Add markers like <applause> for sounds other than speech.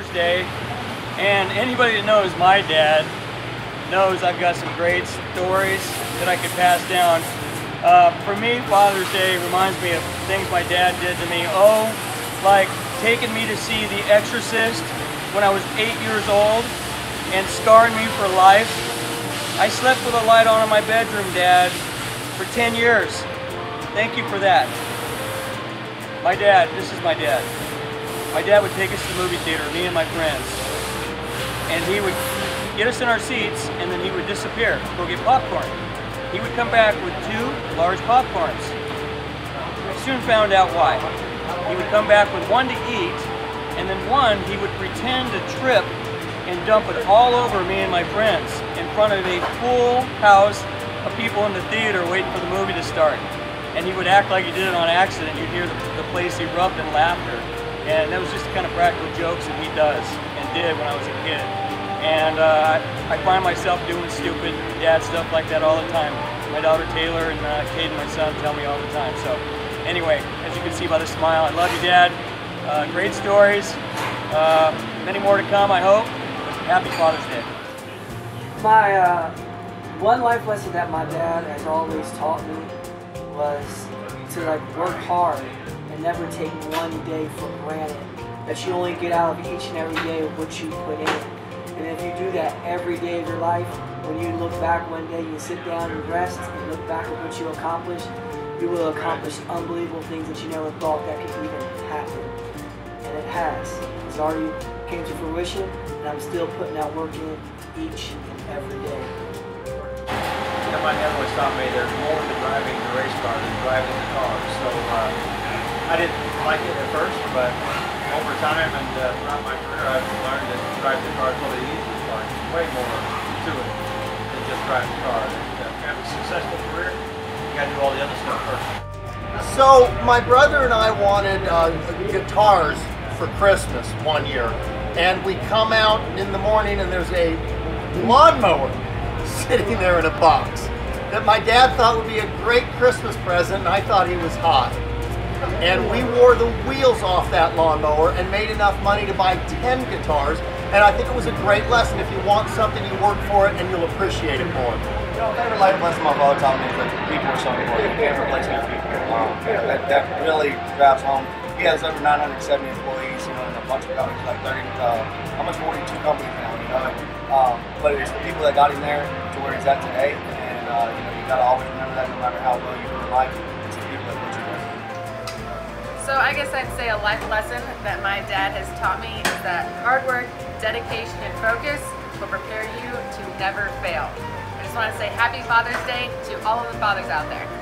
Father's Day, and anybody that knows my dad knows I've got some great stories that I could pass down. Uh, for me, Father's Day reminds me of things my dad did to me. Oh, like taking me to see The Exorcist when I was eight years old and scarring me for life. I slept with a light on in my bedroom, Dad, for 10 years. Thank you for that. My dad, this is my dad. My dad would take us to the movie theater, me and my friends. And he would get us in our seats and then he would disappear, go get popcorn. He would come back with two large popcorns. I soon found out why. He would come back with one to eat and then one he would pretend to trip and dump it all over me and my friends in front of a full house of people in the theater waiting for the movie to start and he would act like he did it on accident. You'd hear the, the place erupt in laughter. And that was just the kind of practical jokes that he does and did when I was a kid. And uh, I find myself doing stupid dad stuff like that all the time. My daughter Taylor and uh, Caden, my son, tell me all the time. So anyway, as you can see by the smile, I love you, Dad. Uh, great stories. Uh, many more to come, I hope. Happy Father's Day. My uh, one life lesson that my dad has always taught me was to like work hard never take one day for granted. That you only get out of each and every day of what you put in. And if you do that every day of your life, when you look back one day, you sit down and rest and look back at what you accomplished, you will accomplish unbelievable things that you never thought that could even happen. And it has. It's already came to fruition, and I'm still putting that work in each and every day know, my dad always taught me there's more to driving the race car than driving the car. I didn't like it at first, but over time and uh, throughout my career, I've learned that driving the car is one of the easiest parts. Way more to it than just driving the car. And uh, have a successful career, you got to do all the other stuff first. So my brother and I wanted uh, guitars for Christmas one year, and we come out in the morning and there's a lawnmower <laughs> sitting there in a box that my dad thought would be a great Christmas present, and I thought he was hot. And we wore the wheels off that lawnmower and made enough money to buy 10 guitars. And I think it was a great lesson. If you want something, you work for it and you'll appreciate it more. You know, favorite life lesson my father taught me is that people are so important. You can't replace your people. Um, that, that really drives home. He has over 970 employees, you know, and a bunch of companies, like 30, uh, almost 42 companies now, you know. Um, but it's the people that got him there to where he's at today. And, uh, you know, you got to always remember that no matter how well you do in life, So I guess I'd say a life lesson that my dad has taught me is that hard work, dedication, and focus will prepare you to never fail. I just want to say happy Father's Day to all of the fathers out there.